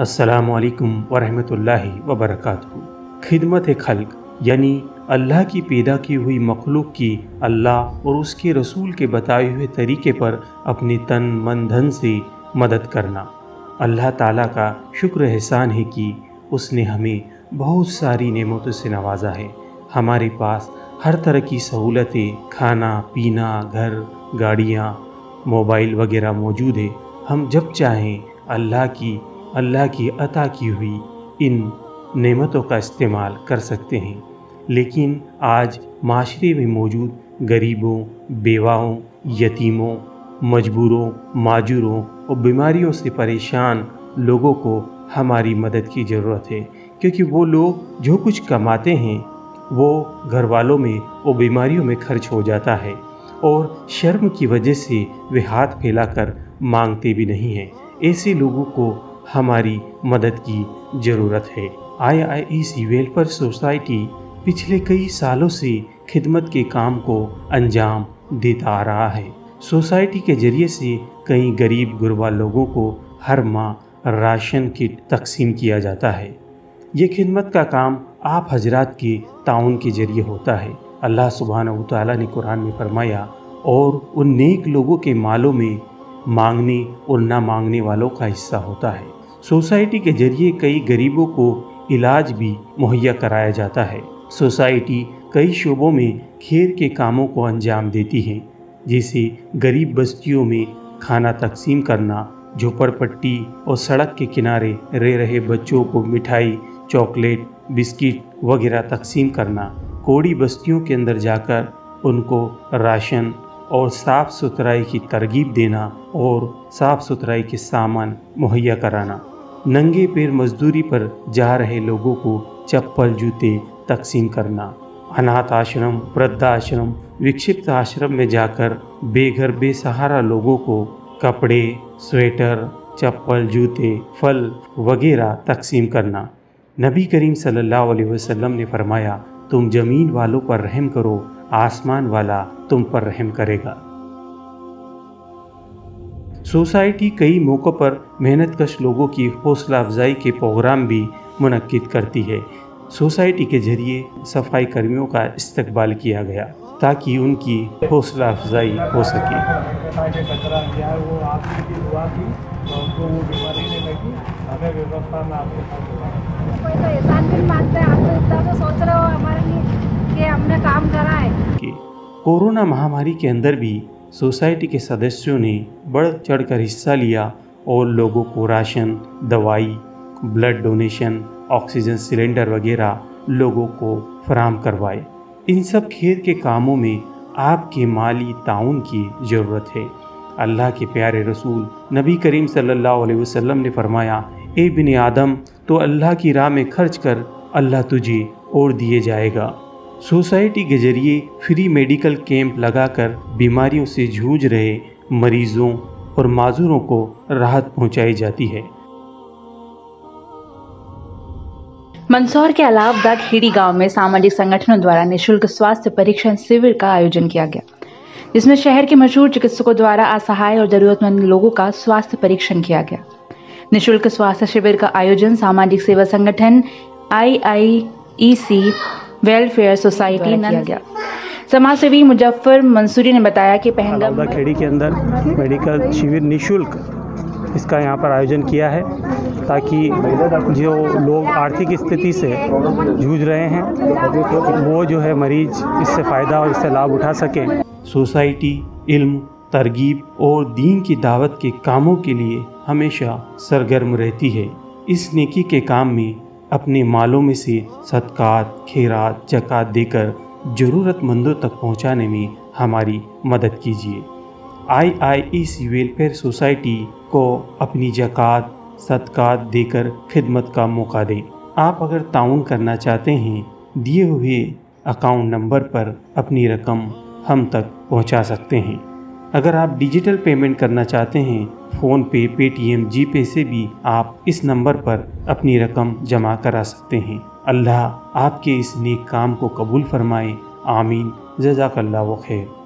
असलकम वरहमतुल्लाहि वबरकातुहू। खिदमत खल्क, यानी अल्लाह की पैदा की हुई मखलूक की अल्लाह और उसके रसूल के बताए हुए तरीके पर अपने तन, मन, धन से मदद करना। अल्लाह ताला का शुक्र एहसान है कि उसने हमें बहुत सारी नेमतों से नवाजा है। हमारे पास हर तरह की सहूलतें, खाना, पीना, घर, गाड़ियाँ, मोबाइल वगैरह मौजूद है। हम जब चाहें अल्लाह की अल्लाह की अता की हुई इन नेमतों का इस्तेमाल कर सकते हैं। लेकिन आज माशरे में मौजूद गरीबों, बेवाओं, यतीमों, मजबूरों, माजूरों और बीमारियों से परेशान लोगों को हमारी मदद की ज़रूरत है, क्योंकि वो लोग जो कुछ कमाते हैं, वो घर वालों में और बीमारियों में खर्च हो जाता है और शर्म की वजह से वे हाथ फैलाकर मांगते भी नहीं हैं। ऐसे लोगों को हमारी मदद की ज़रूरत है। आई आई ई सी वेलफेयर सोसाइटी पिछले कई सालों से खिदमत के काम को अंजाम देता आ रहा है। सोसाइटी के ज़रिए से कई गरीब गुरबा लोगों को हर माह राशन किट तकसीम किया जाता है। ये खिदमत का काम आप हजरात के ताउन के ज़रिए होता है। अल्लाह सुबहान तआला ने कुरान में फरमाया, और उन नेक लोगों के मालों में मांगने और ना मांगने वालों का हिस्सा होता है। सोसाइटी के ज़रिए कई गरीबों को इलाज भी मुहैया कराया जाता है। सोसाइटी कई शोबों में खेर के कामों को अंजाम देती है, जैसे गरीब बस्तियों में खाना तकसीम करना, झोपड़पट्टी और सड़क के किनारे रह रहे बच्चों को मिठाई, चॉकलेट, बिस्किट वगैरह तकसीम करना, कोड़ी बस्तियों के अंदर जाकर उनको राशन और साफ़ सुथराई की तरगीब देना और साफ़ सुथराई के सामान मुहैया कराना। नंगे पैर मजदूरी पर जा रहे लोगों को चप्पल, जूते तकसीम करना। अनाथ आश्रम वृद्धाश्रम विक्षिप्त आश्रम में जाकर बेघर, बेसहारा लोगों को कपड़े, स्वेटर, चप्पल, जूते, फल वगैरह तकसीम करना। नबी करीम सल्लल्लाहु अलैहि वसल्लम ने फरमाया, तुम ज़मीन वालों पर रहम करो आसमान वाला तुम पर रहम करेगा। सोसाइटी कई मौक़ों पर मेहनत कश लोगों की हौसला अफजाई के प्रोग्राम भी मुनद करती है। सोसाइटी के ज़रिए सफ़ाई कर्मियों का इस्तकबाल किया गया ताकि उनकी हौसला अफजाई हो सके। कोई तो एहसान भी मानते हैं आप तो इतना तो सोच रहे हो हमारे लिए कि हमने काम करा है कि कोरोना महामारी के अंदर भी सोसाइटी के सदस्यों ने बढ़ चढ़ कर हिस्सा लिया और लोगों को राशन, दवाई, ब्लड डोनेशन, ऑक्सीजन सिलेंडर वगैरह लोगों को फराम करवाए। इन सब खेत के कामों में आपके माली ताउन की ज़रूरत है। अल्लाह के प्यारे रसूल, नबी करीम सल्लल्लाहु अलैहि वसल्लम ने फरमाया, ए बिन आदम तो अल्लाह की राह में खर्च कर अल्लाह तुझे और दिए जाएगा। सोसाइटी के ज़रिए फ्री मेडिकल कैंप लगाकर बीमारियों से जूझ रहे मरीजों और माजूरों को राहत पहुंचाई जाती है। मंदसौर के अलावदाग खेड़ी गाँव में सामाजिक संगठनों द्वारा निशुल्क स्वास्थ्य परीक्षण शिविर का आयोजन किया गया, जिसमें शहर के मशहूर चिकित्सकों द्वारा असहाय और जरूरतमंद लोगों का स्वास्थ्य परीक्षण किया गया। निशुल्क स्वास्थ्य शिविर का आयोजन सामाजिक सेवा संगठन आई आई ई सी वेलफेयर सोसाइटी ने किया गया। समाज सेवी मुजफ्फर मंसूरी ने बताया कि पहलगाम खेड़ी के अंदर मेडिकल शिविर निशुल्क इसका यहाँ पर आयोजन किया है ताकि जो लोग आर्थिक स्थिति से जूझ रहे हैं वो जो है मरीज़ इससे फ़ायदा और इससे लाभ उठा सकें। सोसाइटी इल्म तरगीब और दीन की दावत के कामों के लिए हमेशा सरगर्म रहती है। इस नेकी के काम में अपने मालों में से सदकात खैरात, जक़ात देकर ज़रूरतमंदों तक पहुँचाने में हमारी मदद कीजिए। आई आई ई सी वेलफेयर सोसाइटी को अपनी जक़ात सदकात देकर खिदमत का मौका दें। आप अगर ताउन करना चाहते हैं, दिए हुए अकाउंट नंबर पर अपनी रकम हम तक पहुँचा सकते हैं। अगर आप डिजिटल पेमेंट करना चाहते हैं, फ़ोन पे, पेटीएम जी पे से भी आप इस नंबर पर अपनी रकम जमा करा सकते हैं। अल्लाह आपके इस नेक काम को कबूल फरमाए। आमीन। जजाकल्ला खैर।